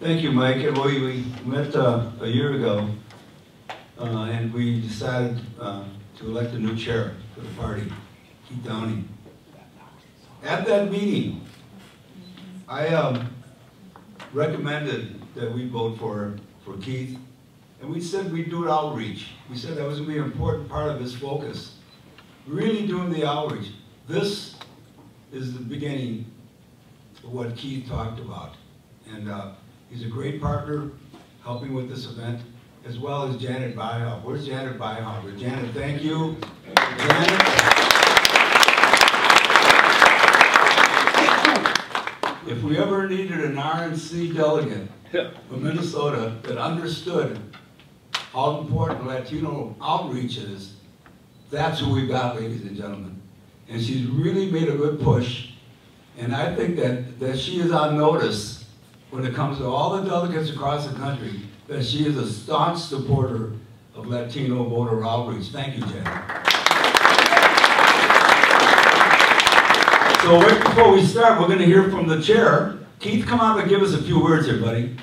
Thank you, Mike. We, we met uh, a year ago, uh, and we decided uh, to elect a new chair for the party, Keith Downey. At that meeting, I um, recommended that we vote for, for Keith, and we said we'd do outreach. We said that was gonna be an important part of his focus, really doing the outreach. This is the beginning of what Keith talked about. And uh, he's a great partner helping with this event, as well as Janet Byhoff. Where's Janet Byhoff? Janet, thank you. Janet. If we ever needed an RNC delegate from Minnesota that understood how important Latino outreach is, that's who we got, ladies and gentlemen. And she's really made a good push. And I think that, that she is on notice when it comes to all the delegates across the country, that she is a staunch supporter of Latino voter outreach. Thank you, Janet. So right before we start, we're going to hear from the chair. Keith, come out and give us a few words here, buddy.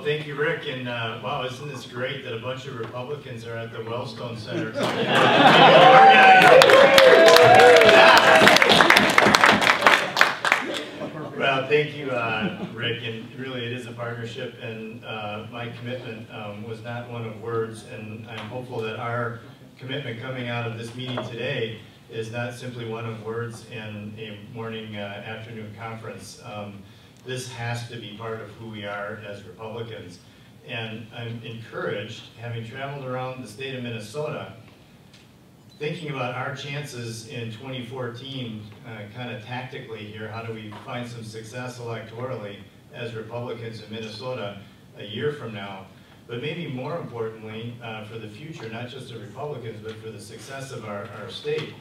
Well, thank you, Rick, and uh, wow, isn't this great that a bunch of Republicans are at the Wellstone Center Well, thank you, uh, Rick, and really it is a partnership, and uh, my commitment um, was not one of words, and I'm hopeful that our commitment coming out of this meeting today is not simply one of words in a morning, uh, afternoon conference. Um, this has to be part of who we are as Republicans. And I'm encouraged, having traveled around the state of Minnesota, thinking about our chances in 2014, uh, kind of tactically here, how do we find some success electorally as Republicans in Minnesota a year from now, but maybe more importantly uh, for the future, not just the Republicans, but for the success of our, our state.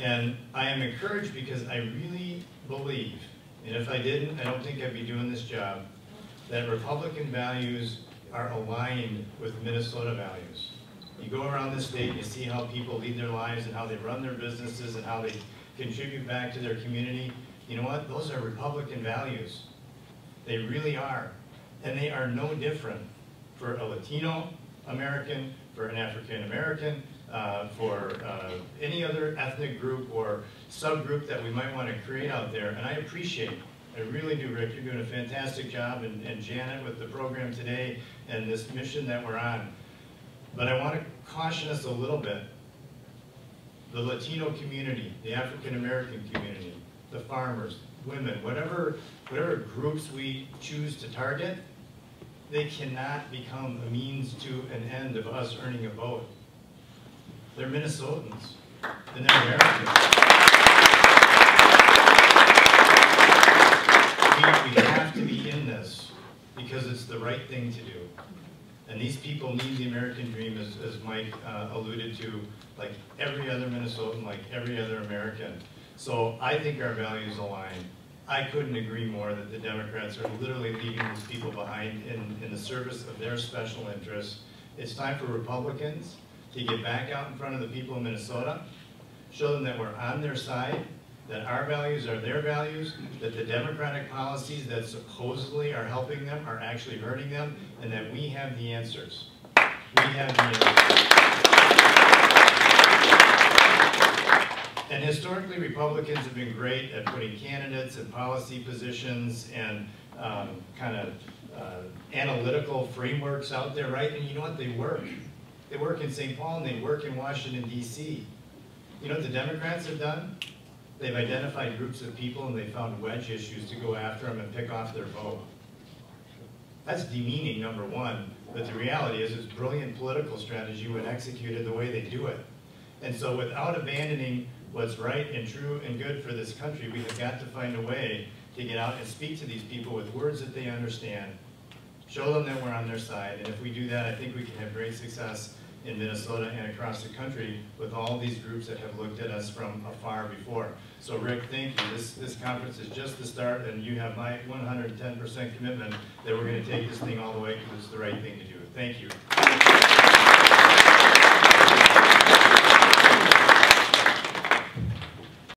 And I am encouraged because I really believe, and if I didn't, I don't think I'd be doing this job, that Republican values are aligned with Minnesota values. You go around the state and you see how people lead their lives and how they run their businesses and how they contribute back to their community. You know what? Those are Republican values. They really are. And they are no different for a Latino American, for an African American, uh, for uh, any other ethnic group or subgroup that we might want to create out there. And I appreciate, I really do, Rick, you're doing a fantastic job, and, and Janet with the program today and this mission that we're on. But I want to caution us a little bit. The Latino community, the African American community, the farmers, women, whatever, whatever groups we choose to target, they cannot become a means to an end of us earning a vote. They're Minnesotans, and they're Americans. We, have to be in this because it's the right thing to do. And these people need the American dream, as, as Mike uh, alluded to, like every other Minnesotan, like every other American. So I think our values align. I couldn't agree more that the Democrats are literally leaving these people behind in, in the service of their special interests. It's time for Republicans to get back out in front of the people of Minnesota, show them that we're on their side, that our values are their values, that the democratic policies that supposedly are helping them are actually hurting them, and that we have the answers. We have the answers. And historically, Republicans have been great at putting candidates in policy positions and um, kind of uh, analytical frameworks out there, right? And you know what? They work. They work in St. Paul and they work in Washington, D.C. You know what the Democrats have done? They've identified groups of people and they found wedge issues to go after them and pick off their vote. That's demeaning, number one, but the reality is it's brilliant political strategy when executed the way they do it. And so without abandoning what's right and true and good for this country, we have got to find a way to get out and speak to these people with words that they understand, show them that we're on their side, and if we do that, I think we can have great success in Minnesota and across the country with all these groups that have looked at us from afar before. So Rick, thank you. This, this conference is just the start, and you have my 110% commitment that we're going to take this thing all the way because it's the right thing to do. Thank you.